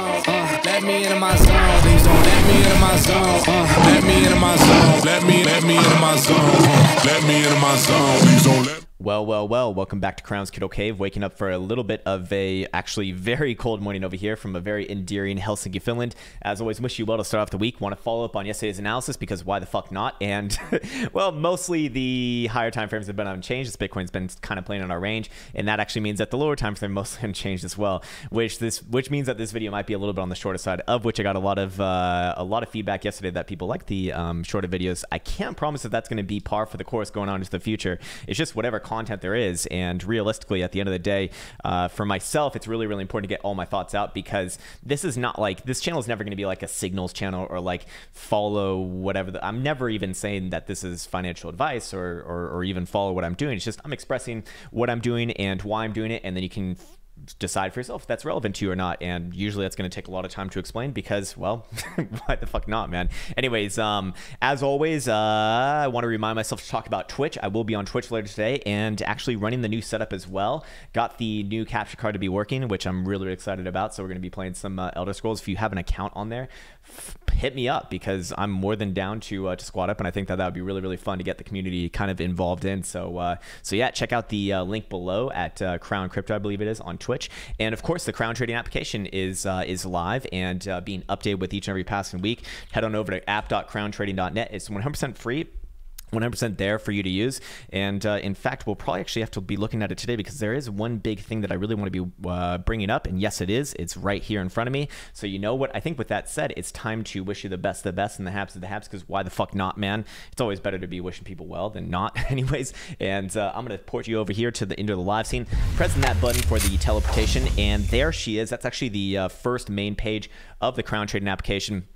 Uh, let me into my zone. Please don't let me into my zone. Uh, let me into my zone. Let me let me into my zone. Uh, let me into my zone. Please don't let. Well, well, well, welcome back to Krown's Crypto Cave. Waking up for a little bit of a actually very cold morning over here from a very endearing Helsinki, Finland. As always, wish you well to start off the week. Want to follow up on yesterday's analysis because why the fuck not? And, well, mostly the higher time frames have been unchanged as Bitcoin's been kind of playing in our range. And that actually means that the lower time frame mostly unchanged as well, which this which means that this video might be a little bit on the shorter side, of which I got a lot of uh, a lot of feedback yesterday that people like the um, shorter videos. I can't promise that that's going to be par for the course going on into the future. It's just whatever content there is and realistically, at the end of the day, uh, for myself, it's really, really important to get all my thoughts out because this is not like this channel is never going to be like a signals channel or like follow whatever. The, I'm never even saying that this is financial advice or, or, or even follow what I'm doing. It's just I'm expressing what I'm doing and why I'm doing it, and then you can decide for yourself if that's relevant to you or not. And usually that's going to take a lot of time to explain because, well, why the fuck not, man? Anyways, um, as always, uh, I want to remind myself to talk about Twitch. I will be on Twitch later today and actually running the new setup as well. Got the new capture card to be working, which I'm really, really excited about. So we're going to be playing some uh, Elder Scrolls. If you have an account on there, hit me up because I'm more than down to uh, to squat up, and I think that that would be really really fun to get the community kind of involved in. So uh, so yeah, check out the uh, link below at uh, Krown Crypto, I believe it is on Twitch, and of course the Krown Trading application is uh, is live and uh, being updated with each and every passing week. Head on over to app.krowntrading.net. It's 100% free 100% there for you to use. And uh, in fact, we'll probably actually have to be looking at it today because there is one big thing that I really want to be uh, bringing up. And yes, it is. It's right here in front of me. So you know what? I think with that said, it's time to wish you the best, the best, and the haps of the haps because why the fuck not, man? It's always better to be wishing people well than not, anyways. And uh, I'm going to port you over here to the end of the live scene. Pressing that button for the teleportation. And there she is. That's actually the uh, first main page of the Krown Trading application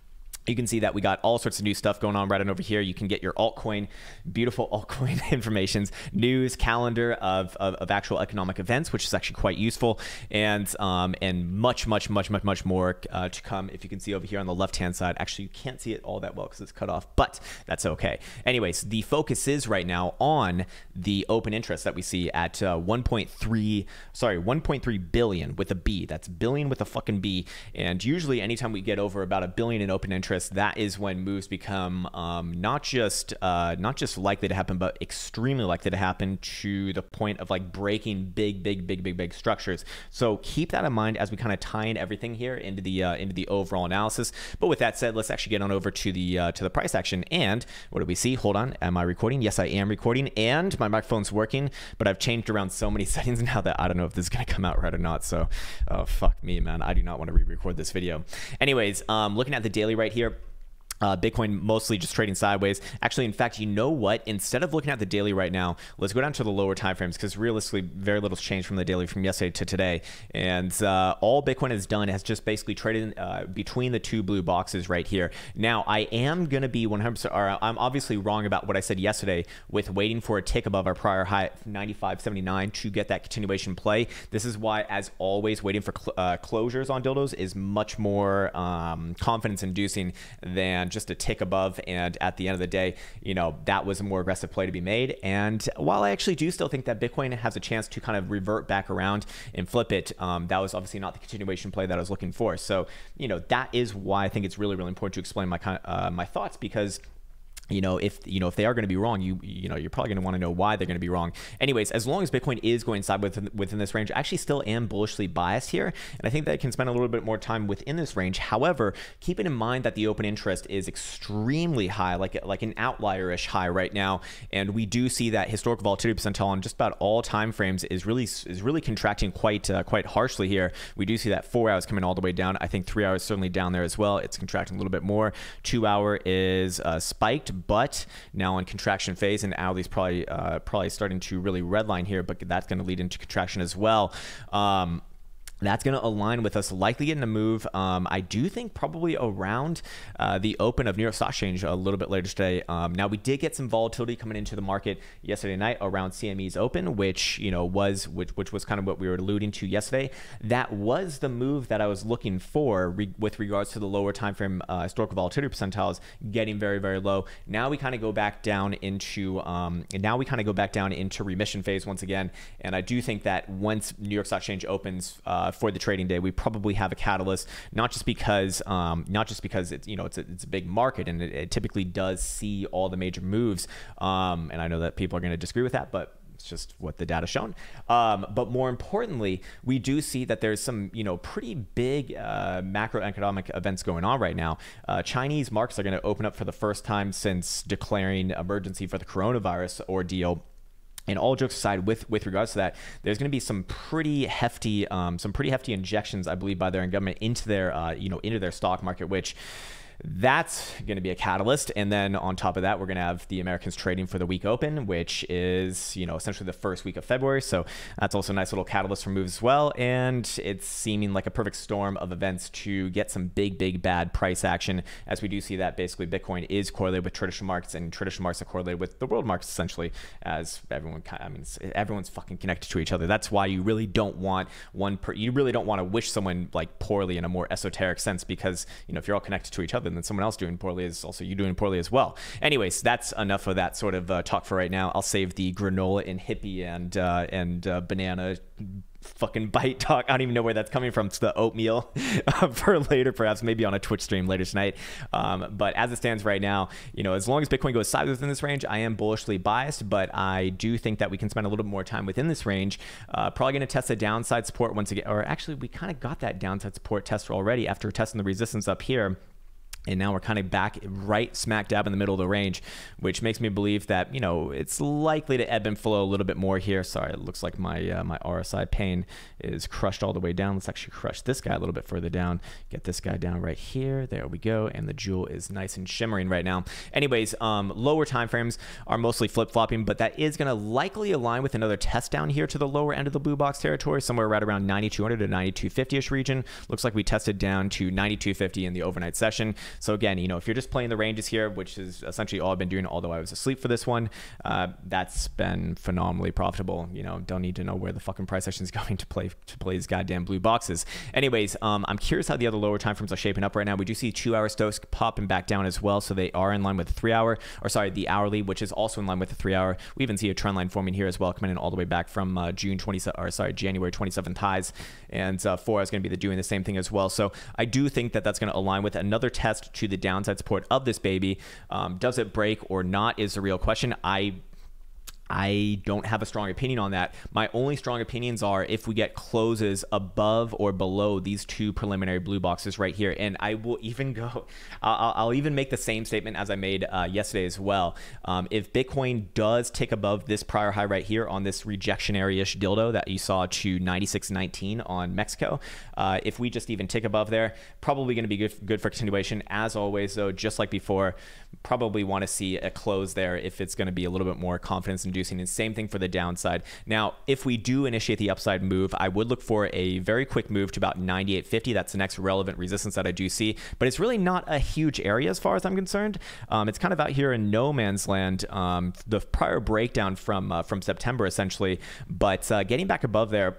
you can see that we got all sorts of new stuff going on right on over here. You can get your altcoin, beautiful altcoin informations, news, calendar of, of, of, actual economic events, which is actually quite useful, and um, and much, much, much, much, much more uh, to come. If you can see over here on the left-hand side, actually you can't see it all that well because it's cut off, but that's okay. Anyways, the focus is right now on the open interest that we see at uh, 1.3, sorry, 1.3 billion with a B. That's billion with a fucking B. And usually anytime we get over about a billion in open interest, interest, that is when moves become um, not just uh, not just likely to happen, but extremely likely to happen to the point of like breaking big, big, big, big, big structures. So keep that in mind as we kind of tie in everything here into the uh, into the overall analysis. But with that said, let's actually get on over to the uh, to the price action. And what do we see? Hold on, am I recording? Yes, I am recording, and my microphone's working. But I've changed around so many settings now that I don't know if this is gonna come out right or not. So, oh fuck me, man, I do not want to re-record this video. Anyways, um, looking at the daily right here here uh, Bitcoin mostly just trading sideways. Actually, in fact, you know what? Instead of looking at the daily right now, let's go down to the lower time frames because realistically, very little's changed from the daily from yesterday to today. And uh, all Bitcoin has done has just basically traded uh, between the two blue boxes right here. Now, I am going to be 100%, or I'm obviously wrong about what I said yesterday with waiting for a tick above our prior high at 95.79 to get that continuation play. This is why, as always, waiting for cl uh, closures on dildos is much more um, confidence inducing than and just a tick above. And at the end of the day, you know, that was a more aggressive play to be made. And while I actually do still think that Bitcoin has a chance to kind of revert back around and flip it, um, that was obviously not the continuation play that I was looking for. So, you know, that is why I think it's really, really important to explain my uh, my thoughts because you know if you know if they are going to be wrong you you know you're probably going to want to know why they're going to be wrong. Anyways as long as bitcoin is going side within, within this range i actually still am bullishly biased here and i think that I can spend a little bit more time within this range. However keeping in mind that the open interest is extremely high like like an outlierish high right now and we do see that historical volatility percentile on just about all time frames is really is really contracting quite uh, quite harshly here. We do see that four hours coming all the way down. I think three hours certainly down there as well. It's contracting a little bit more. Two hour is uh, spiked but now in contraction phase, and Audi's probably uh, probably starting to really redline here, but that's going to lead into contraction as well. Um, that's going to align with us likely getting a move. Um, I do think probably around uh, the open of New York Stock Exchange a little bit later today. Um, now we did get some volatility coming into the market yesterday night around CME's open, which you know was which which was kind of what we were alluding to yesterday. That was the move that I was looking for re with regards to the lower time frame uh, historical volatility percentiles getting very very low. Now we kind of go back down into um, now we kind of go back down into remission phase once again, and I do think that once New York Stock Exchange opens. Uh, uh, for the trading day, we probably have a catalyst, not just because um, not just because it's you know it's a, it's a big market and it, it typically does see all the major moves. Um, and I know that people are going to disagree with that, but it's just what the data shown. Um, but more importantly, we do see that there's some, you know, pretty big uh, macroeconomic events going on right now. Uh, Chinese markets are going to open up for the first time since declaring emergency for the coronavirus ordeal and all jokes aside, with with regards to that, there's going to be some pretty hefty, um, some pretty hefty injections, I believe, by their government into their, uh, you know, into their stock market, which that's going to be a catalyst. And then on top of that, we're going to have the Americans trading for the week open, which is, you know, essentially the first week of February. So that's also a nice little catalyst for moves as well. And it's seeming like a perfect storm of events to get some big, big, bad price action, as we do see that basically Bitcoin is correlated with traditional markets and traditional markets are correlated with the world markets, essentially, as everyone, I mean, everyone's fucking connected to each other. That's why you really don't want one, per, you really don't want to wish someone like poorly in a more esoteric sense because, you know, if you're all connected to each other, then someone else doing poorly is also you doing poorly as well. Anyways, that's enough of that sort of uh, talk for right now. I'll save the granola and hippie and uh, and uh, banana fucking bite talk. I don't even know where that's coming from. It's the oatmeal for later, perhaps maybe on a Twitch stream later tonight. Um, but as it stands right now, you know, as long as Bitcoin goes sideways within this range, I am bullishly biased, but I do think that we can spend a little bit more time within this range. Uh, probably going to test the downside support once again, or actually, we kind of got that downside support test already after testing the resistance up here. And now we're kind of back right smack dab in the middle of the range, which makes me believe that, you know, it's likely to ebb and flow a little bit more here. Sorry, it looks like my uh, my RSI pane is crushed all the way down. Let's actually crush this guy a little bit further down. Get this guy down right here. There we go. And the jewel is nice and shimmering right now. Anyways, um, lower time frames are mostly flip-flopping, but that is going to likely align with another test down here to the lower end of the blue box territory, somewhere right around 9200 to 9250-ish region. Looks like we tested down to 9250 in the overnight session. So again, you know, if you're just playing the ranges here, which is essentially all I've been doing, although I was asleep for this one, uh, that's been phenomenally profitable. You know, don't need to know where the fucking price action is going to play to play these goddamn blue boxes. Anyways, um, I'm curious how the other lower time frames are shaping up right now. We do see two hour Stochs popping back down as well, so they are in line with the three hour, or sorry, the hourly, which is also in line with the three hour. We even see a trend line forming here as well, coming in all the way back from uh, June 27, or sorry, January 27th highs, and uh, four is going to be the, doing the same thing as well. So I do think that that's going to align with another test to the downside support of this baby. Um, does it break or not is the real question. I I don't have a strong opinion on that. My only strong opinions are if we get closes above or below these two preliminary blue boxes right here. And I will even go, I'll, I'll even make the same statement as I made uh, yesterday as well. Um, if Bitcoin does tick above this prior high right here on this rejectionary-ish dildo that you saw to 96.19 on Mexico, uh, if we just even tick above there, probably going to be good, good for continuation. As always, though, just like before, probably want to see a close there if it's going to be a little bit more confidence inducing. And same thing for the downside. Now, if we do initiate the upside move, I would look for a very quick move to about 98.50. That's the next relevant resistance that I do see. But it's really not a huge area as far as I'm concerned. Um, it's kind of out here in no man's land. Um, the prior breakdown from uh, from September essentially, but uh, getting back above there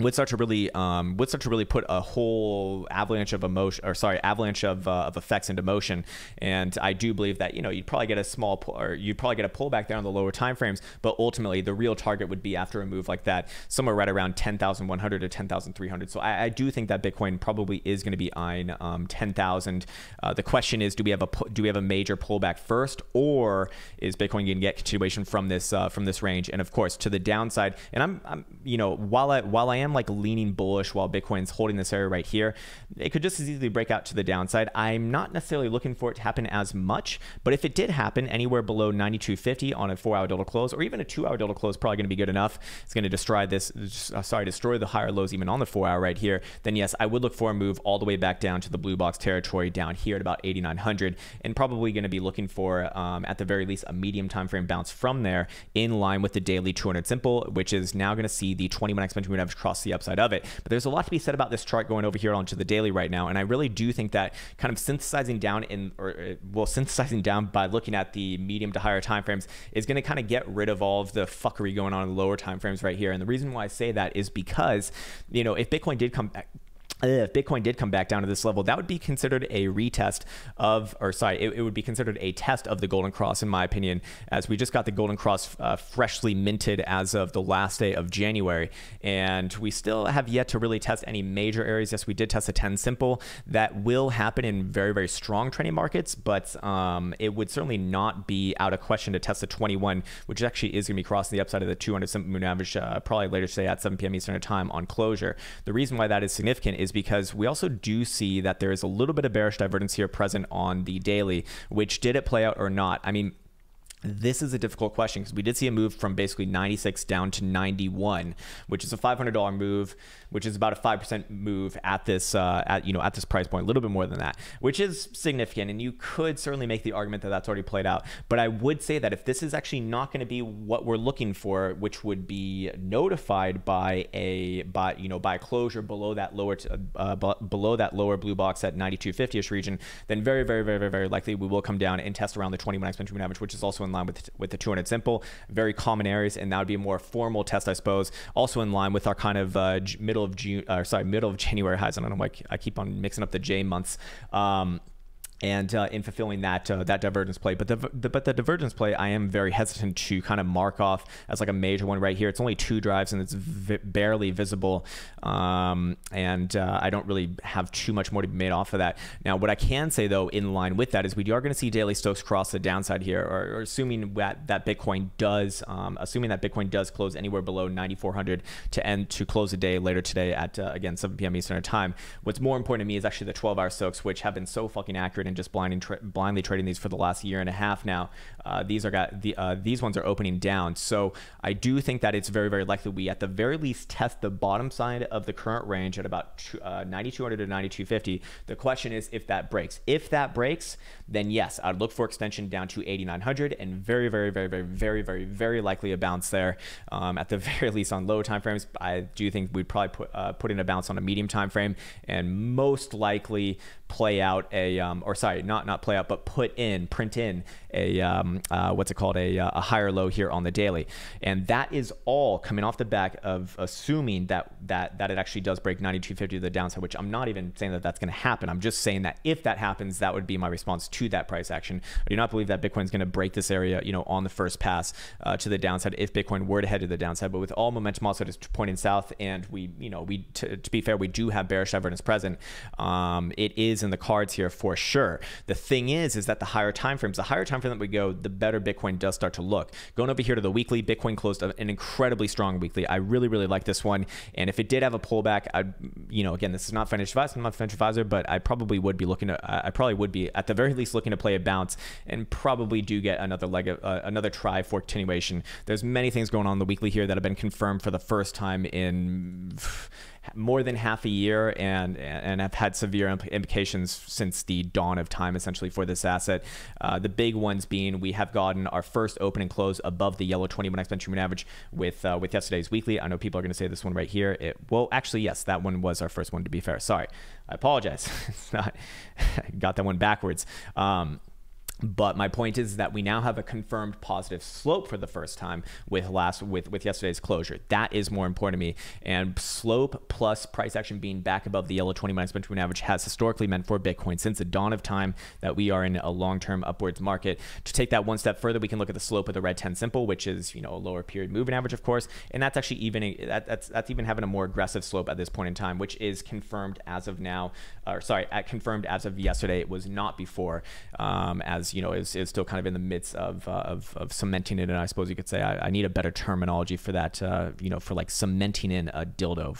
would start to really um, would start to really put a whole avalanche of emotion or sorry avalanche of, uh, of effects into motion. And I do believe that you know you'd probably get a small pull, or you'd probably get a pullback there on the lower time frames but ultimately the real target would be after a move like that somewhere right around 10,100 to 10,300 so I, I, do think that Bitcoin probably is going to be eyeing um, 10,000 uh, the question is do we have a do we have a major pullback first or is Bitcoin going to get continuation from this uh, from this range? And of course to the downside and I'm, I'm you know while I while I am am like leaning bullish while Bitcoin's holding this area right here. It could just as easily break out to the downside. I'm not necessarily looking for it to happen as much, but if it did happen anywhere below 92.50 on a four-hour dildo close or even a two-hour dildo close, probably going to be good enough. It's going to destroy this, uh, sorry, destroy the higher lows even on the four-hour right here. Then yes, I would look for a move all the way back down to the blue box territory down here at about 8,900, and probably going to be looking for um, at the very least a medium time frame bounce from there in line with the daily 200 simple, which is now going to see the 21 exponential moving average cross the upside of it. But there's a lot to be said about this chart going over here onto the daily right now. And I really do think that kind of synthesizing down in, or uh, well, synthesizing down by looking at the medium to higher time frames is going to kind of get rid of all of the fuckery going on in the lower time frames right here. And the reason why I say that is because, you know, if Bitcoin did come back, if Bitcoin did come back down to this level, that would be considered a retest of, or sorry, it, it, would be considered a test of the Golden Cross, in my opinion, as we just got the Golden Cross uh, freshly minted as of the last day of January. And we still have yet to really test any major areas. Yes, we did test a 10 simple. That will happen in very, very strong trading markets, but um, it would certainly not be out of question to test the 21, which actually is going to be crossing the upside of the 200 simple moving average uh, probably later today at 7 p.m. Eastern Time on closure. The reason why that is significant is because we also do see that there is a little bit of bearish divergence here present on the daily, which did it play out or not? I mean, this is a difficult question because we did see a move from basically 96 down to 91, which is a $500 move, which is about a 5% move at this uh, at you know at this price point, a little bit more than that, which is significant. And you could certainly make the argument that that's already played out. But I would say that if this is actually not going to be what we're looking for, which would be notified by a by you know by closure below that lower uh, below that lower blue box at 9250ish region, then very very very very very likely we will come down and test around the 21 exponential moving average, which is also in line with with the 200 simple, very common areas, and that would be a more formal test, I suppose. Also in line with our kind of uh, middle of June, uh, sorry, middle of January highs. I don't know why I keep on mixing up the J months. Um, and uh, in fulfilling that uh, that divergence play. But the, the, but the divergence play, I am very hesitant to kind of mark off as like a major one right here. It's only two drives and it's vi- barely visible, um, and uh, I don't really have too much more to be made off of that. Now, what I can say though, in line with that, is we are going to see daily Stochs cross the downside here, or, or assuming that that Bitcoin does, um, assuming that Bitcoin does close anywhere below 9,400 to end to close the day later today at uh, again 7 p.m. Eastern time. What's more important to me is actually the 12-hour Stochs, which have been so fucking accurate and just blinding tra- blindly trading these for the last year and a half now. Uh, these are got the uh, these ones are opening down. So I do think that it's very very likely we at the very least test the bottom side of the current range at about uh, 9200 to 9250. The question is if that breaks. If that breaks, then yes, I'd look for extension down to 8900 and very very very very very very very likely a bounce there. Um, at the very least on low time frames, I do think we'd probably put uh, put in a bounce on a medium time frame and most likely play out a um, or sorry not not play out but put in print in a um, uh, what's it called? A, uh, a higher low here on the daily. And that is all coming off the back of assuming that that that it actually does break 9250 to the downside which I'm not even saying that that's going to happen. I'm just saying that if that happens that would be my response to that price action. I do not believe that Bitcoin is going to break this area you know on the first pass uh, to the downside if Bitcoin were to head to the downside. But with all momentum also just pointing south and we you know we to, be fair we do have bearish divergence present um, it is in the cards here for sure. The thing is, is that the higher time frames, the higher time frame that we go, the better Bitcoin does start to look. Going over here to the weekly, Bitcoin closed an incredibly strong weekly. I really, really like this one. And if it did have a pullback, I, you know, again, this is not financial advice. I'm not a financial advisor, but I probably would be looking to, I probably would be at the very least looking to play a bounce and probably do get another leg, of, uh, another try for continuation. There's many things going on the weekly here that have been confirmed for the first time in more than half a year and and have had severe implications since the dawn of time essentially for this asset. Uh, the big ones being we have gotten our first open and close above the yellow 21 exponential moving average with uh, with yesterday's weekly. I know people are going to say this one right here. It, well, actually, yes, that one was our first one. To be fair, sorry, I apologize. it's not got that one backwards. Um, but my point is that we now have a confirmed positive slope for the first time with last with with yesterday's closure. That is more important to me. And slope plus price action being back above the yellow 20 minus moving average has historically meant for Bitcoin since the dawn of time that we are in a long-term upwards market. To take that one step further, we can look at the slope of the red 10 simple, which is you know a lower period moving average, of course, and that's actually even that, that's that's even having a more aggressive slope at this point in time, which is confirmed as of now, or sorry, at confirmed as of yesterday. It was not before, um, as you know is, is still kind of in the midst of, uh, of, of cementing it. And I suppose you could say I, I need a better terminology for that. Uh, you know, for like cementing in a dildo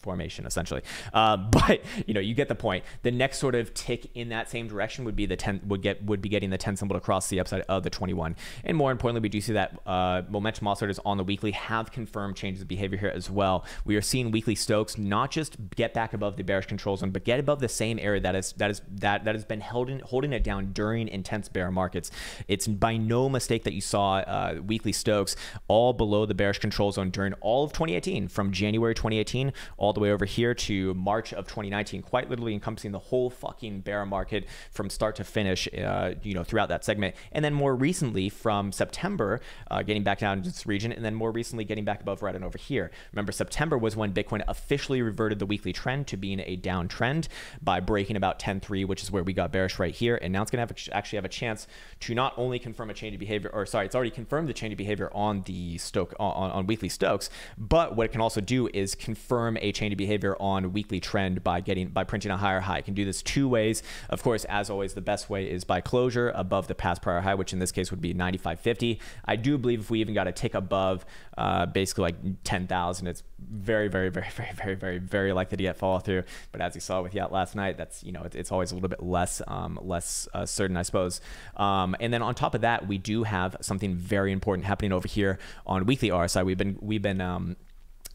formation essentially. Uh, but you know, you get the point. The next sort of tick in that same direction would be the 10 would get would be getting the 10 simple to cross the upside of the 21. And more importantly, we do see that uh, momentum oscillators on the weekly have confirmed changes of behavior here as well. We are seeing weekly Stochs not just get back above the bearish control zone, but get above the same area that is that is that that has been held in, holding it down during intense bear markets. It's by no mistake that you saw uh, weekly Stochs all below the bearish control zone during all of 2018, from January 2018 all all the way over here to March of 2019, quite literally encompassing the whole fucking bear market from start to finish, uh, you know, throughout that segment. And then more recently, from September, uh, getting back down to this region, and then more recently getting back above right and over here. Remember, September was when Bitcoin officially reverted the weekly trend to being a downtrend by breaking about 10.3, which is where we got bearish right here. And now it's going to actually have a chance to not only confirm a change of behavior, or sorry, it's already confirmed the change of behavior on the Stoch on, on weekly Stochs, but what it can also do is confirm a change of behavior on weekly trend by getting by printing a higher high. It can do this two ways. Of course, as always, the best way is by closure above the past prior high, which in this case would be 95.50. I do believe if we even got a tick above uh, basically like 10,000, it's very, very, very, very, very, very, very likely to get follow through. But as you saw with Yat last night, that's you know it's, it's always a little bit less um, less uh, certain, I suppose. Um, and then on top of that, we do have something very important happening over here on weekly RSI. We've been we've been um,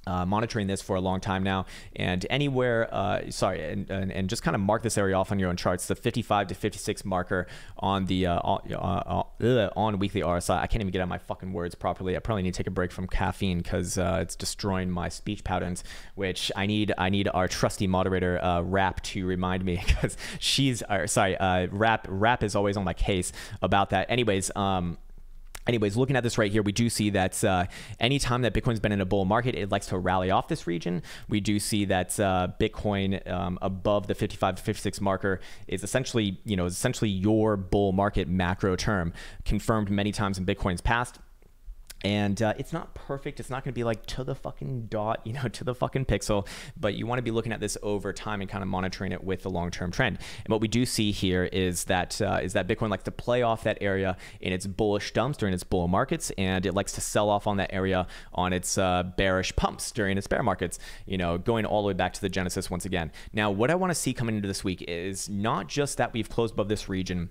uh, monitoring this for a long time now, and anywhere, uh, sorry, and, and, and, just kind of mark this area off on your own charts. The 55 to 56 marker on the uh, on, uh, uh, on, weekly RSI. I can't even get out my fucking words properly. I probably need to take a break from caffeine because uh, it's destroying my speech patterns. Which I need I need our trusty moderator uh, Rap to remind me because she's sorry Rap Rap is always on my case about that. Anyways, um, Anyways, looking at this right here, we do see that uh, anytime that Bitcoin's been in a bull market, it likes to rally off this region. We do see that uh, Bitcoin um, above the 55 to 56 marker is essentially, you know, is essentially your bull market macro term, confirmed many times in Bitcoin's past and uh, it's not perfect. It's not going to be like to the fucking dot, you know, to the fucking pixel, but you want to be looking at this over time and kind of monitoring it with the long-term trend. And what we do see here is that uh, is that Bitcoin likes to play off that area in its bullish dumps during its bull markets, and it likes to sell off on that area on its uh, bearish pumps during its bear markets. You know, going all the way back to the genesis once again. Now, what I want to see coming into this week is not just that we've closed above this region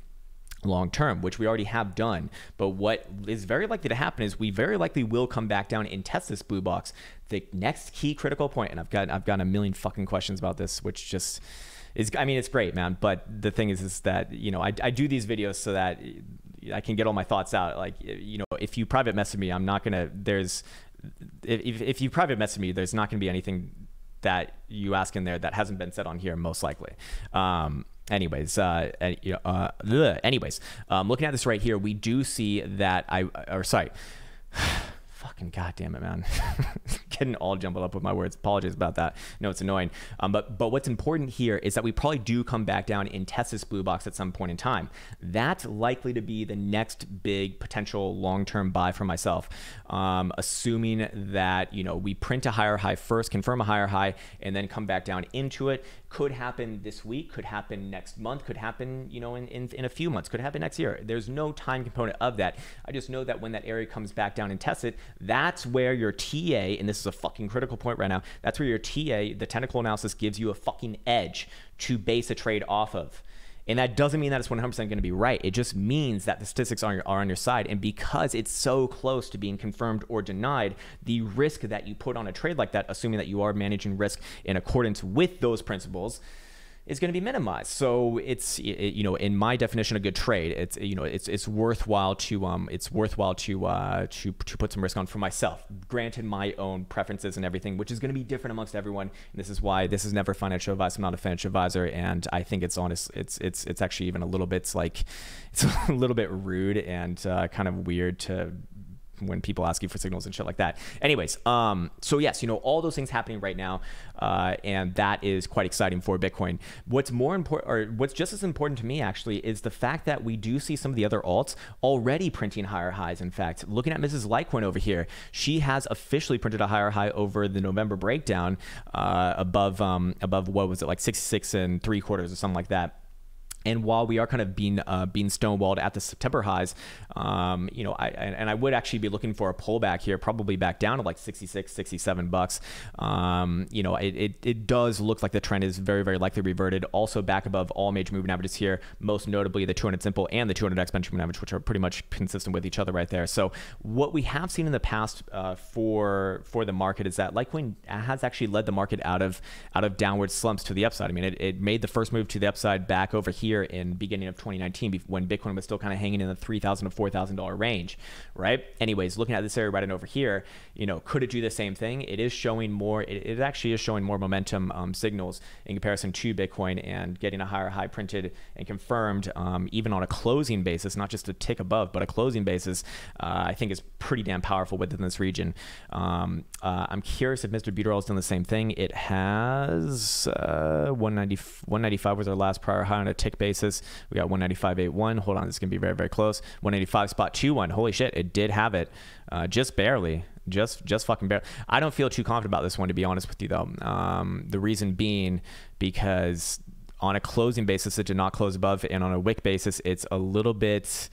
long term, which we already have done. But what is very likely to happen is we very likely will come back down and test this blue box. The next key critical point, and I've got I've got a million fucking questions about this, which just is I mean it's great, man. But the thing is, is that you know I, I do these videos so that I can get all my thoughts out. Like you know, if you private message me, I'm not gonna. There's if if you private message me, there's not gonna be anything that you ask in there that hasn't been said on here, most likely. Um, anyways, uh, uh, anyways, um, looking at this right here, we do see that I, or sorry, fucking goddamn it, man. Getting all jumbled up with my words. Apologies about that. No, it's annoying. Um, but but what's important here is that we probably do come back down and test this blue box at some point in time. That's likely to be the next big potential long-term buy for myself. Um, assuming that you know we print a higher high first, confirm a higher high, and then come back down into it could happen this week, could happen next month, could happen, you know, in, in, in, a few months, could happen next year. There's no time component of that. I just know that when that area comes back down and tests it, that's where your TA, and this is a fucking critical point right now, that's where your TA, the technical analysis, gives you a fucking edge to base a trade off of. And that doesn't mean that it's 100% going to be right. It just means that the statistics are, are on your side. And because it's so close to being confirmed or denied, the risk that you put on a trade like that, assuming that you are managing risk in accordance with those principles, is going to be minimized. So it's it, you know in my definition a good trade. It's you know it's it's worthwhile to um it's worthwhile to uh to to put some risk on for myself. Granted my own preferences and everything, which is going to be different amongst everyone. And this is why this is never financial advice. I'm not a financial advisor, and I think it's honest. It's it's it's actually even a little bit like it's a little bit rude and uh, kind of weird to when people ask you for signals and shit like that. Anyways, um, so yes, you know, all those things happening right now, uh, and that is quite exciting for Bitcoin. What's more important, or what's just as important to me actually, is the fact that we do see some of the other alts already printing higher highs. In fact, looking at Mrs. Litecoin over here, she has officially printed a higher high over the November breakdown, uh, above um, above what was it like 66 and three quarters or something like that. And while we are kind of being uh, being stonewalled at the September highs, um, you know, I and I would actually be looking for a pullback here, probably back down to like 66, 67 bucks. Um, you know, it, it, it, does look like the trend is very, very likely reverted. Also back above all major moving averages here, most notably the 200 simple and the 200 exponential moving average, which are pretty much consistent with each other right there. So what we have seen in the past uh, for for the market is that Litecoin has actually led the market out of out of downward slumps to the upside. I mean, it, it made the first move to the upside back over here here in beginning of 2019 when Bitcoin was still kind of hanging in the 3,000 to $4,000 range, right? Anyways, looking at this area right over here, you know, could it do the same thing? It is showing more, it, it actually is showing more momentum um, signals in comparison to Bitcoin and getting a higher high printed and confirmed, um, even on a closing basis, not just a tick above, but a closing basis, uh, I think is pretty damn powerful within this region. Um, uh, I'm curious if Mr. Buterin has done the same thing. It has uh, 190, 195 was our last prior high on a tick. We got 195.81. Hold on, this is going to be very, very close. 185 spot 21. Holy shit, it did have it uh, just barely just just fucking barely. I don't feel too confident about this one to be honest with you though. Um, the reason being because on a closing basis, it did not close above, and on a wick basis, it's a little bit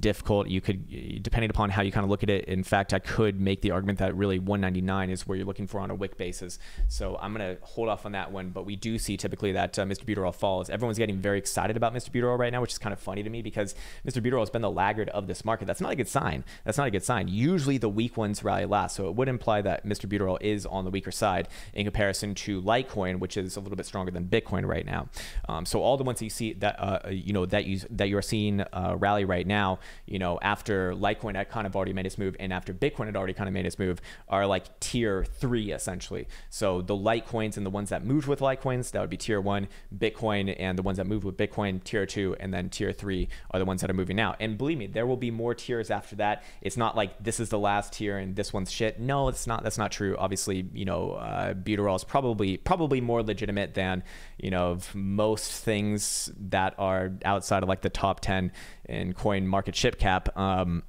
difficult. You could, depending upon how you kind of look at it. In fact, I could make the argument that really 199 is where you're looking for on a wick basis. So I'm going to hold off on that one. But we do see typically that uh, Mr. Buterin falls. Everyone's getting very excited about Mr. Buterin right now, which is kind of funny to me because Mr. Buterin has been the laggard of this market. That's not a good sign. That's not a good sign. Usually the weak ones rally last. So it would imply that Mr. Buterin is on the weaker side in comparison to Litecoin, which is a little bit stronger than Bitcoin right now. Um, so all the ones that you see that uh, you know that you that you're seeing uh, rally right now you know, after Litecoin had kind of already made its move and after Bitcoin had already kind of made its move are like tier three essentially. So the Litecoins and the ones that moved with Litecoins, that would be tier one, Bitcoin and the ones that moved with Bitcoin, tier two, and then tier three are the ones that are moving now. And believe me, there will be more tiers after that. It's not like this is the last tier and this one's shit. No, it's not. That's not true. Obviously, you know, uh, Buterin is probably probably more legitimate than you know most things that are outside of like the top 10 in coin market ship cap. Um,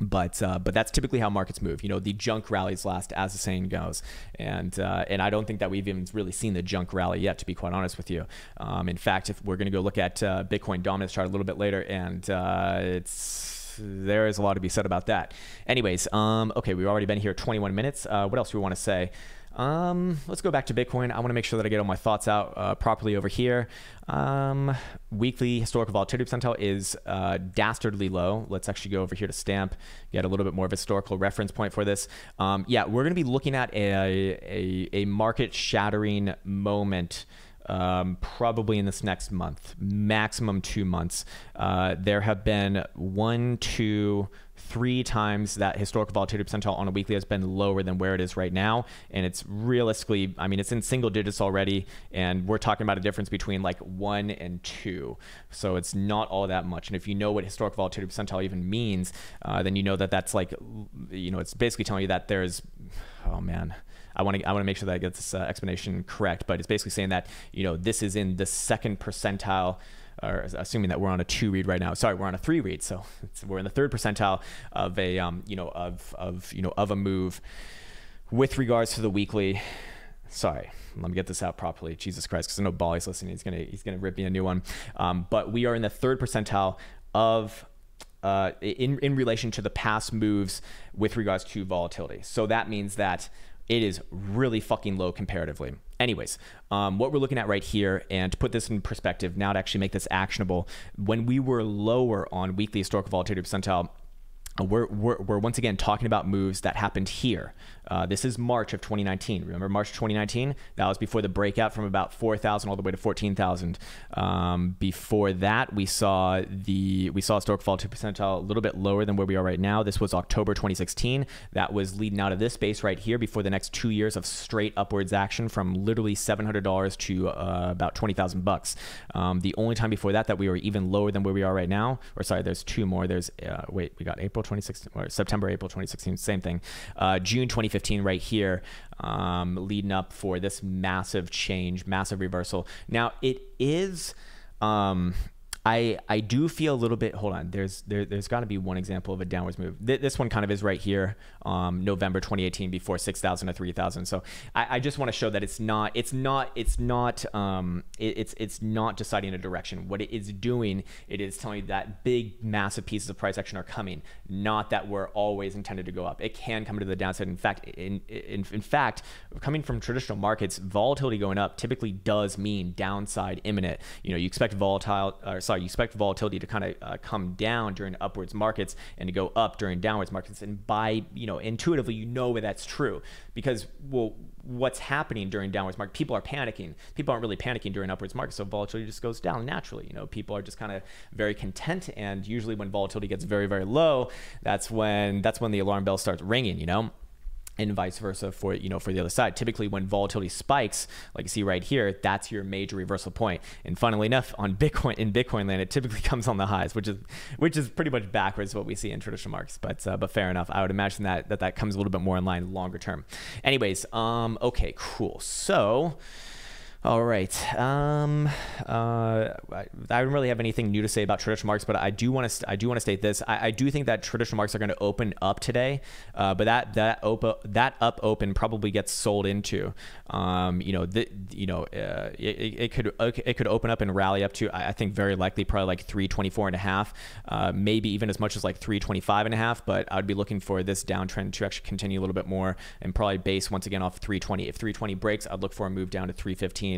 but uh, but that's typically how markets move. You know, the junk rallies last, as the saying goes, and uh, and I don't think that we've even really seen the junk rally yet, to be quite honest with you. Um, in fact, if we're going to go look at uh, Bitcoin dominance chart a little bit later, and uh, it's there is a lot to be said about that. Anyways, um, okay, we've already been here 21 minutes. Uh, what else do we want to say? Um, let's go back to Bitcoin. I want to make sure that I get all my thoughts out uh, properly over here. Um, weekly historical volatility percentile is uh, dastardly low. Let's actually go over here to stamp, get a little bit more of a historical reference point for this. Um, yeah, we're going to be looking at a, a, a market shattering moment um, probably in this next month, maximum two months. Uh, there have been one, two, three times that historical volatility percentile on a weekly has been lower than where it is right now. And it's realistically, I mean, it's in single digits already. And we're talking about a difference between like one and two. So it's not all that much. And if you know what historical volatility percentile even means, uh, then you know that that's like, you know, it's basically telling you that there's, oh man. I want to I want to make sure that I get this uh, explanation correct, but it's basically saying that you know this is in the second percentile or assuming that we're on a two read right now. Sorry, we're on a three read, so we're in the third percentile of a um, you know of of you know of a move with regards to the weekly. Sorry, let me get this out properly. Jesus Christ, because I know Bali's listening. He's gonna he's gonna rip me a new one. Um, but we are in the third percentile of uh, in in relation to the past moves with regards to volatility. So that means that it is really fucking low comparatively. Anyways, um, what we're looking at right here, and to put this in perspective, now to actually make this actionable, when we were lower on weekly historical volatility percentile, uh, we're, we're, we're, once again talking about moves that happened here. Uh, this is March of 2019. Remember March 2019? That was before the breakout from about 4,000 all the way to 14,000. Um, before that, we saw the we saw historic fall to percentile a little bit lower than where we are right now. This was October 2016. That was leading out of this base right here before the next two years of straight upwards action from literally $700 to uh, about 20,000 bucks. Um, the only time before that that we were even lower than where we are right now, or sorry, there's two more. There's uh, wait, we got April 2016 or September, April 2016, same thing. Uh, June 2015 right here, um, leading up for this massive change, massive reversal. Now it is. Um, I I do feel a little bit. Hold on. There's there, there's got to be one example of a downwards move. Th- this one kind of is right here, um, November 2018, before 6,000 to 3,000. So I, I just want to show that it's not it's not it's not um, it, it's it's not deciding a direction. What it is doing, it is telling you that big massive pieces of price action are coming. Not that we're always intended to go up. It can come to the downside. In fact, in in, in fact, coming from traditional markets, volatility going up typically does mean downside imminent. You know, you expect volatile or sorry, you expect volatility to kind of uh, come down during upwards markets and to go up during downwards markets. And by, you know, intuitively, you know that's true. Because, well, what's happening during downwards market people are panicking. People aren't really panicking during upwards markets so volatility just goes down naturally. You know people are just kind of very content and usually when volatility gets very very low that's when that's when the alarm bell starts ringing you know and vice versa for you know for the other side. Typically, when volatility spikes, like you see right here, that's your major reversal point. And funnily enough, on Bitcoin in Bitcoin land, it typically comes on the highs, which is which is pretty much backwards what we see in traditional markets. But uh, but fair enough. I would imagine that that that comes a little bit more in line longer term. Anyways, um, okay, cool. So. All right. Um, uh, I, I, don't really have anything new to say about traditional markets, but I do want to I do want to state this. I, I, do think that traditional markets are going to open up today, uh, but that that open that up open probably gets sold into. Um, you know, the, you know, uh, it, it, could it could open up and rally up to I think very likely probably like 324 and a half, uh, maybe even as much as like 325 and a half. But I'd be looking for this downtrend to actually continue a little bit more and probably base once again off 320. If 320 breaks, I'd look for a move down to 315.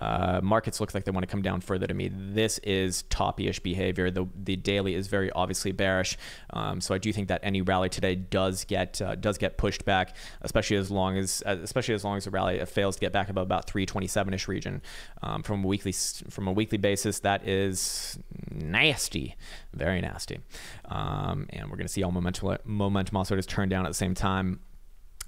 Uh, markets look like they want to come down further to me. This is toppy-ish behavior. The the daily is very obviously bearish. Um, so I do think that any rally today does get uh, does get pushed back, especially as long as uh, especially as long as the rally fails to get back above about 327ish region. Um, from a weekly from a weekly basis, that is nasty, very nasty. Um, and we're going to see all momentum momentum also just turn down at the same time.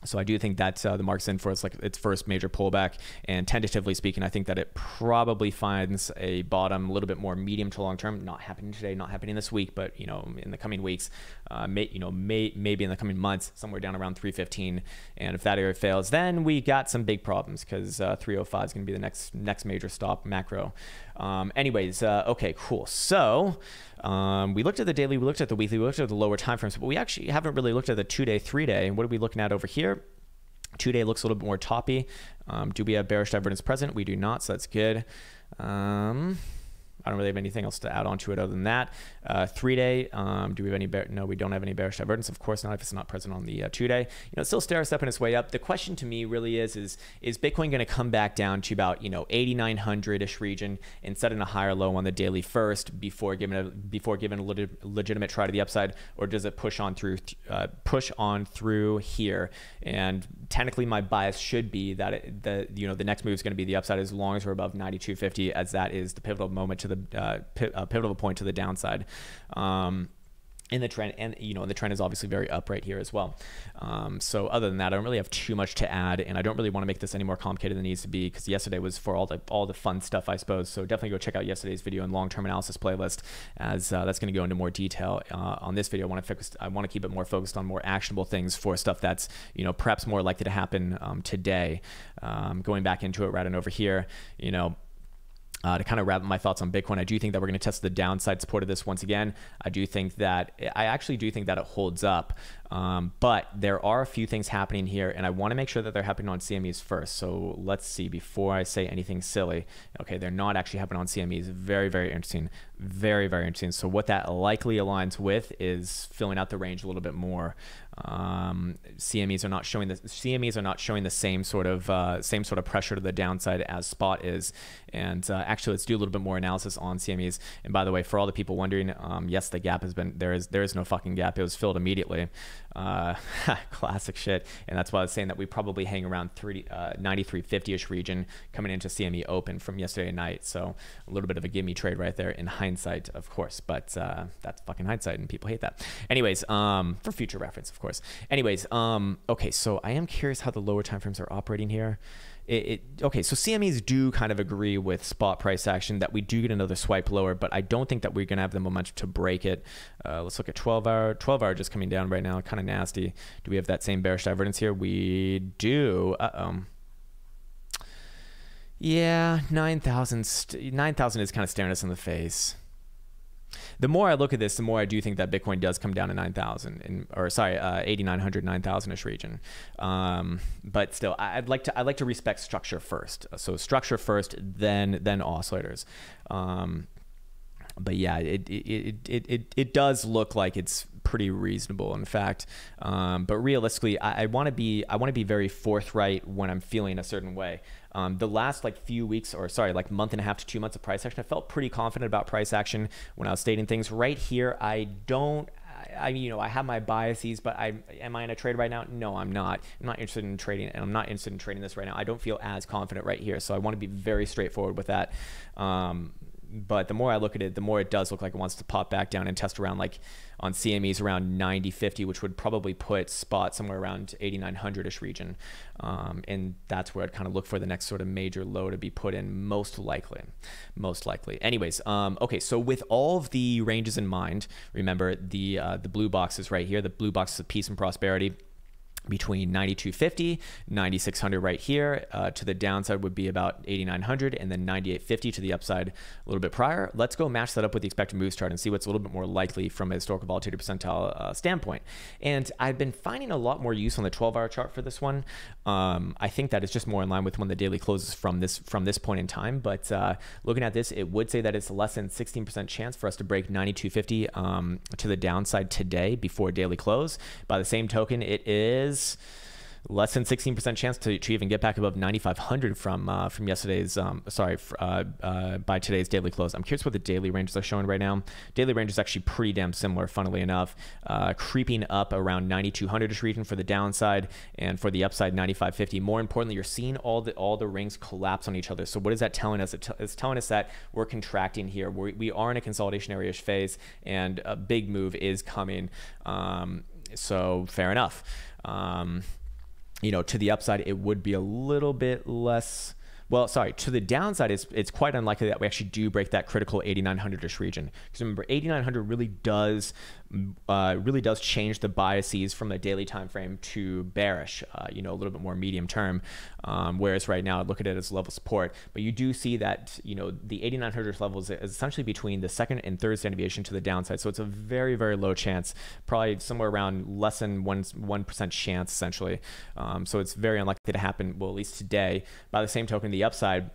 So I do think that uh, the market's in for its like its first major pullback, and tentatively speaking, I think that it probably finds a bottom a little bit more medium to long term. Not happening today, not happening this week, but you know in the coming weeks, uh, may you know may maybe in the coming months, somewhere down around 315. And if that area fails, then we got some big problems because uh, 305 is going to be the next next major stop macro. Um, anyways, uh, okay, cool. So. Um, we looked at the daily, we looked at the weekly, we looked at the lower time frames, but we actually haven't really looked at the two day, three day. What are we looking at over here? Two day looks a little bit more toppy. Um, do we have bearish divergence present? We do not, so that's good. Um, I don't really have anything else to add on to it other than that. Uh, three day, um, do we have any? Bear- no, we don't have any bearish divergence. Of course not if it's not present on the uh, two day. You know, it's still stair stepping its way up. The question to me really is: is is Bitcoin going to come back down to about you know 8,900 ish region and setting a higher low on the daily first before giving a before giving a leg- legitimate try to the upside, or does it push on through uh, push on through here? And technically, my bias should be that it, the you know the next move is going to be the upside as long as we're above 92.50, as that is the pivotal moment to the uh, uh, pivotal point to the downside. Um, in the trend and you know the trend is obviously very up right here as well. Um, so other than that i don't really have too much to add and i don't really want to make this any more complicated than it needs to be because yesterday was for all the all the fun stuff i suppose. So definitely go check out yesterday's video and long-term analysis playlist as uh, that's going to go into more detail uh, on this video. I want to focus i want to keep it more focused on more actionable things for stuff that's you know perhaps more likely to happen um, today. Um, going back into it right and over here you know uh, to kind of wrap up my thoughts on Bitcoin, I do think that we're going to test the downside support of this once again. I do think that I actually do think that it holds up. Um, but there are a few things happening here, and I want to make sure that they're happening on CMEs first. So let's see before I say anything silly. Okay, they're not actually happening on CMEs. Very, very interesting. Very, very interesting. So what that likely aligns with is filling out the range a little bit more. Um, CMEs are not showing the CMEs are not showing the same sort of uh, same sort of pressure to the downside as spot is. And uh, actually, let's do a little bit more analysis on CMEs. And by the way, for all the people wondering, um, yes, the gap has been there is there is no fucking gap. It was filled immediately. Uh, classic shit. And that's why I was saying that we probably hang around 30, uh, 93.50-ish region coming into CME open from yesterday night. So a little bit of a gimme trade right there in hindsight, of course. But uh, that's fucking hindsight and people hate that. Anyways, um, for future reference, of course. Anyways, um, okay, so I am curious how the lower timeframes are operating here it, it, okay, so CMEs do kind of agree with spot price action that we do get another swipe lower, but I don't think that we're gonna have the momentum to break it. Uh, let's look at 12 hour. 12 hour just coming down right now, kind of nasty. Do we have that same bearish divergence here? We do. Uh oh. Yeah, 9,000 9,000 is kind of staring us in the face the more I look at this, the more I do think that Bitcoin does come down to 9,000 or sorry, uh, 8,900, 9,000 ish region. Um, but still, I'd like to, I'd like to respect structure first. So structure first, then, then oscillators. Um, but yeah, it, it, it, it, it does look like it's pretty reasonable, in fact. Um, but realistically, I, I want to be I want to be very forthright when I'm feeling a certain way. Um, the last like few weeks, or sorry, like month and a half to two months of price action, I felt pretty confident about price action when I was stating things. Right here, I don't. I, mean, you know, I have my biases, but I am I in a trade right now? No, I'm not. I'm not interested in trading, and I'm not interested in trading this right now. I don't feel as confident right here, so I want to be very straightforward with that. Um, but the more I look at it, the more it does look like it wants to pop back down and test around like on CMEs around 90, 50, which would probably put spot somewhere around 8900-ish region. Um, and that's where I'd kind of look for the next sort of major low to be put in most likely, most likely. Anyways, um, okay, so with all of the ranges in mind, remember the, uh, the blue boxes right here, the blue boxes of peace and prosperity, between 9250 9600 right here uh, to the downside would be about 8900 and then 9850 to the upside a little bit prior. Let's go match that up with the expected moves chart and see what's a little bit more likely from a historical volatility percentile uh, standpoint. And i've been finding a lot more use on the 12 hour chart for this one. Um, i think that is just more in line with when the daily closes from this from this point in time but uh, looking at this it would say that it's less than 16% chance for us to break 9250 um, to the downside today before daily close. By the same token it is less than 16% chance to, to even get back above 9,500 from uh, from yesterday's, um, sorry, uh, uh, by today's daily close. I'm curious what the daily ranges are showing right now. Daily range is actually pretty damn similar, funnily enough, uh, creeping up around 9,200ish region for the downside and for the upside 9,550. More importantly, you're seeing all the all the rings collapse on each other. So what is that telling us? It's telling us that we're contracting here. We're, we are in a consolidation area phase, and a big move is coming. Um, so fair enough. Um, you know, to the upside, it would be a little bit less. Well, sorry, to the downside, it's, it's quite unlikely that we actually do break that critical 8900-ish region. Because remember, 8900 really does uh, really does change the biases from the daily time frame to bearish, uh, you know, a little bit more medium term. Um, whereas right now, I look at it as level support. But you do see that, you know, the 8900 level is essentially between the second and third standard deviation to the downside. So it's a very, very low chance, probably somewhere around less than 1%, 1% chance, essentially. Um, so it's very unlikely to happen, well, at least today. By the same token, the upside,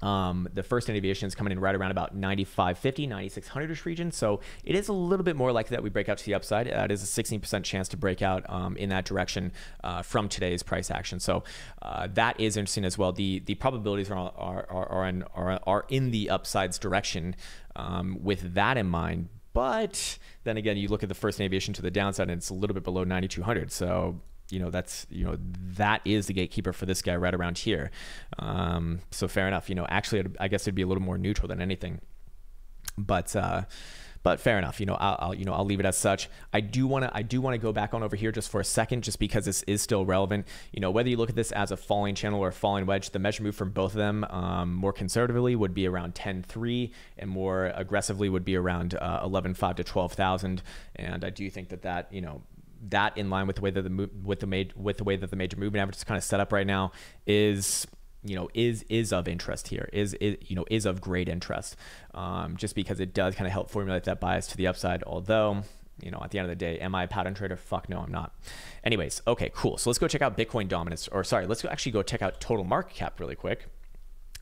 um, the first deviation is coming in right around about 9550, 9600ish region. So it is a little bit more likely that we break out to the upside. That is a 16% chance to break out um, in that direction uh, from today's price action. So uh, that is interesting as well. The the probabilities are are are, are, in, are, are in the upside's direction um, with that in mind. But then again, you look at the first deviation to the downside, and it's a little bit below 9200. So you know that's you know that is the gatekeeper for this guy right around here um, so fair enough you know actually i guess it'd be a little more neutral than anything but uh, but fair enough. You know, I'll, I'll, you know I'll leave it as such. I do want to I do want to go back on over here just for a second, just because this is still relevant. You know, whether you look at this as a falling channel or a falling wedge, the measure move from both of them, um, more conservatively, would be around 10.3, and more aggressively would be around uh, 11.5 to 12,000. And I do think that that you know that in line with the way that the with the made with the way that the major movement average is kind of set up right now is you know is is of interest here is, is you know is of great interest um, just because it does kind of help formulate that bias to the upside. Although you know at the end of the day am i a pattern trader? Fuck no i'm not. Anyways okay cool. So let's go check out bitcoin dominance or sorry let's actually go check out total market cap really quick.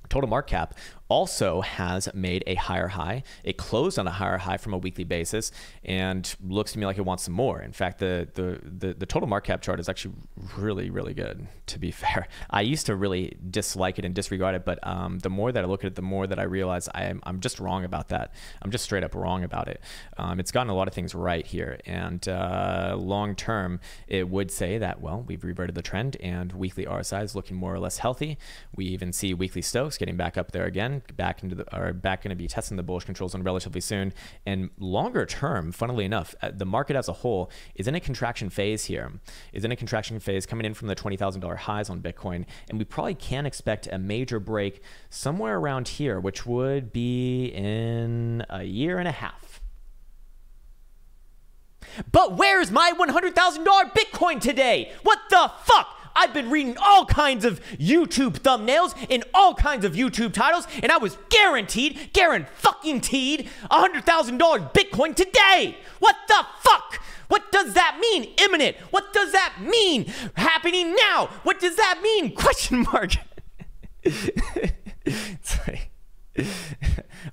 Total market cap also has made a higher high. It closed on a higher high from a weekly basis and looks to me like it wants some more. In fact, the the the, the total market cap chart is actually really really good. To be fair, I used to really dislike it and disregard it, but um, the more that I look at it, the more that I realize I am I'm just wrong about that. I'm just straight up wrong about it. Um, it's gotten a lot of things right here, and uh, long term, it would say that well we've reverted the trend and weekly RSI is looking more or less healthy. We even see weekly Stochs getting back up there again back into the are back going to be testing the bullish controls on relatively soon. And longer term, funnily enough, uh, the market as a whole is in a contraction phase here. Is in a contraction phase coming in from the twenty thousand dollar highs on Bitcoin, and we probably can expect a major break somewhere around here, which would be in a year and a half. But where's my $100,000 Bitcoin today? What the fuck? I've been reading all kinds of YouTube thumbnails and all kinds of YouTube titles, and I was guaranteed, guaranteed, $100,000 Bitcoin today. What the fuck? What does that mean? Imminent. What does that mean? Happening now. What does that mean? Question mark. it's like,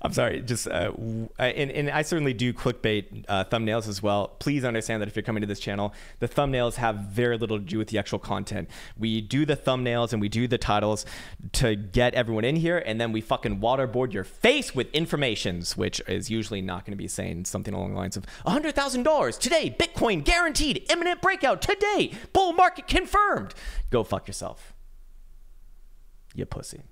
I'm sorry. Just uh, and and I certainly do clickbait uh, thumbnails as well. Please understand that if you're coming to this channel, the thumbnails have very little to do with the actual content. We do the thumbnails and we do the titles to get everyone in here, and then we fucking waterboard your face with informations, which is usually not going to be saying something along the lines of hundred thousand dollars today, Bitcoin guaranteed, imminent breakout today, bull market confirmed. Go fuck yourself, you pussy.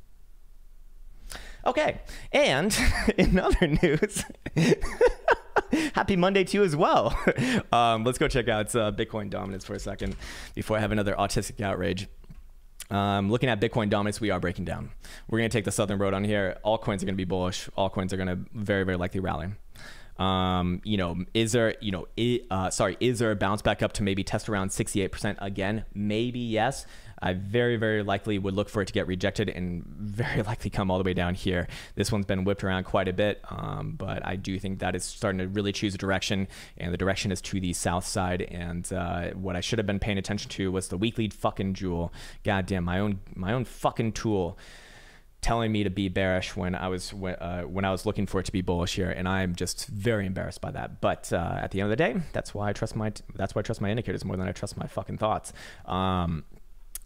Okay, and in other news, happy Monday to you as well. Um, let's go check out uh, Bitcoin dominance for a second before I have another autistic outrage. Um, looking at Bitcoin dominance, we are breaking down. We're going to take the southern road on here. All coins are going to be bullish. All coins are going to very, very likely rally. Um, you know, is there, you know, uh, sorry, is there a bounce back up to maybe test around 68% again? Maybe yes. I very, very likely would look for it to get rejected and very likely come all the way down here. This one's been whipped around quite a bit, um, but I do think that is starting to really choose a direction, and the direction is to the south side. And uh, what I should have been paying attention to was the weekly fucking jewel. Goddamn, my own, my own fucking tool telling me to be bearish when I was uh, when I was looking for it to be bullish here, and I'm just very embarrassed by that. But uh, at the end of the day, that's why I trust my that's why I trust my indicators more than I trust my fucking thoughts. Um,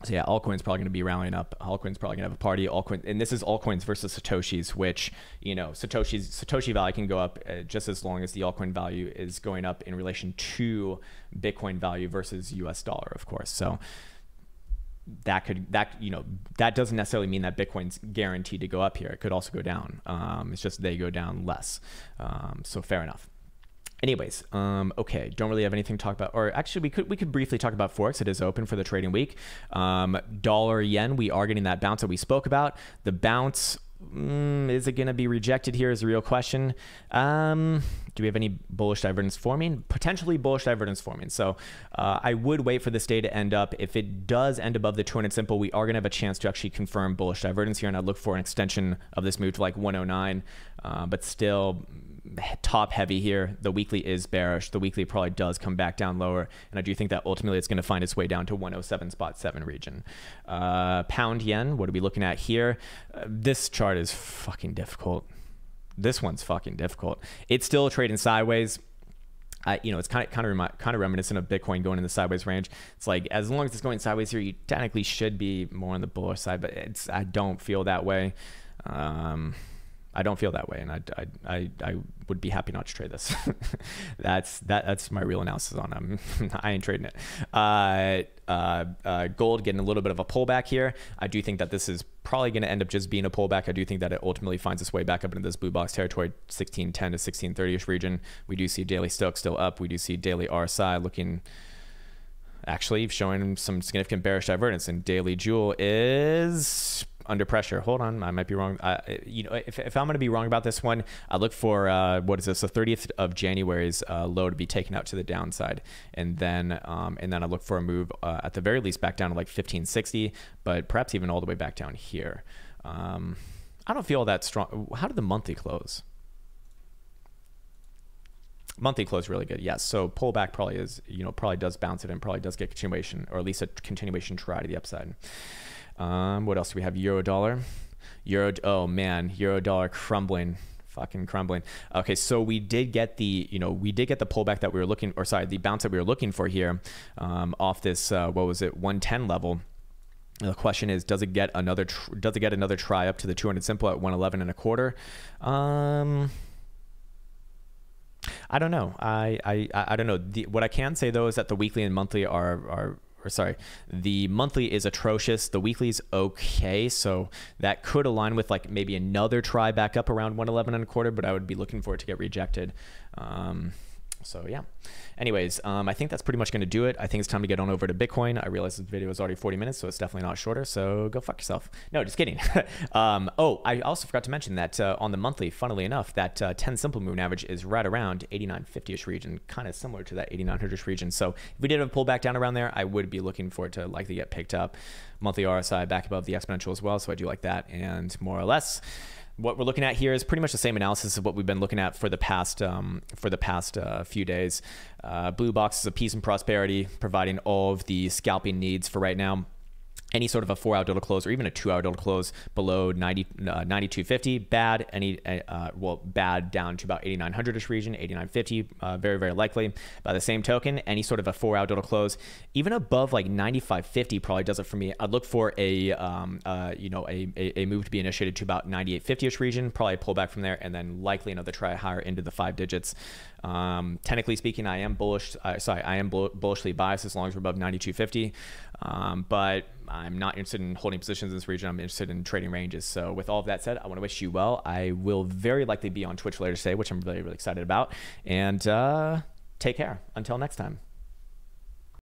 so yeah, altcoins probably going to be rallying up. Altcoins probably going to have a party. Altcoin, and this is altcoins versus satoshis, which you know satoshis satoshi value can go up uh, just as long as the altcoin value is going up in relation to Bitcoin value versus U.S. dollar, of course. So that could that you know that doesn't necessarily mean that Bitcoin's guaranteed to go up here. It could also go down. Um, it's just they go down less. Um, so fair enough. Anyways, um, okay, don't really have anything to talk about. Or actually, we could we could briefly talk about forex. It is open for the trading week. Um, dollar yen, we are getting that bounce that we spoke about. The bounce Mm, is it going to be rejected here is a real question. Um, do we have any bullish divergence forming? Potentially bullish divergence forming. So uh, I would wait for this day to end up. If it does end above the 200 simple, we are going to have a chance to actually confirm bullish divergence here. And I'd look for an extension of this move to like 109. Uh, but still, top heavy here. The weekly is bearish. The weekly probably does come back down lower, and I do think that ultimately it's going to find its way down to 107 spot seven region. Uh, pound yen. What are we looking at here? Uh, this chart is fucking difficult. This one's fucking difficult. It's still trading sideways. I, you know, it's kind of kind of kind of reminiscent of Bitcoin going in the sideways range. It's like as long as it's going sideways here, you technically should be more on the bullish side, but it's I don't feel that way. Um, I don't feel that way, and I, I, I, I would be happy not to trade this. that's that that's my real analysis on them. I ain't trading it. Uh, uh, uh, gold getting a little bit of a pullback here. I do think that this is probably going to end up just being a pullback. I do think that it ultimately finds its way back up into this blue box territory, 1610 to 1630ish region. We do see daily Stochs still up. We do see daily RSI looking actually showing some significant bearish divergence, and daily jewel is under pressure. Hold on, I might be wrong. You know, if, if I'm going to be wrong about this one, I look for uh, what is this? The 30th of January's uh, low to be taken out to the downside, and then um, and then I look for a move uh, at the very least back down to like 1560, but perhaps even all the way back down here. Um, I don't feel that strong. How did the monthly close? monthly close really good yes so pullback probably is you know probably does bounce it and probably does get continuation or at least a continuation try to the upside um, what else do we have? Euro dollar. Euro. Oh man, euro dollar crumbling fucking crumbling. Okay, so we did get the, you know, we did get the pullback that we were looking, or sorry, the bounce that we were looking for here um, off this, uh, what was it, 110 level. The question is, does it get another, does it get another try up to the 200 simple at 111 and a quarter? Um, I don't know. I, I, I don't know. The, what I can say though is that the weekly and monthly are, are or sorry, the monthly is atrocious. The weekly's okay, so that could align with like maybe another try back up around 111 and a quarter, but I would be looking for it to get rejected. Um, so yeah. Anyways, um, I think that's pretty much going to do it. I think it's time to get on over to Bitcoin. I realize this video is already 40 minutes, so it's definitely not shorter. So go fuck yourself. No, just kidding. um, oh, I also forgot to mention that uh, on the monthly, funnily enough, that uh, 10 simple moving average is right around 8950-ish region, kind of similar to that 8900-ish region. So if we did have a pullback down around there, I would be looking for it to likely get picked up. Monthly RSI back above the exponential as well, so I do like that. And more or less, what we're looking at here is pretty much the same analysis of what we've been looking at for the past um, for the past uh, few days. Uh, blue box is a peace and prosperity, providing all of the scalping needs for right now. Any sort of a four hour dodo close or even a two hour dodo close below 90, uh, 9250 bad any uh, well bad down to about 8900ish region 8950 uh, very very likely. By the same token any sort of a four hour dodo close even above like 9550 probably does it for me. I'd look for a um, uh, you know a, a, a, move to be initiated to about 9850ish region probably pull back from there and then likely another try higher into the five digits. Um, technically speaking i am bullish uh, sorry i am bullishly biased as long as we're above 9250 um, but I'm not interested in holding positions in this region. I'm interested in trading ranges. So, with all of that said, I want to wish you well. I will very likely be on Twitch later today, which I'm really, really excited about. And uh, take care. Until next time.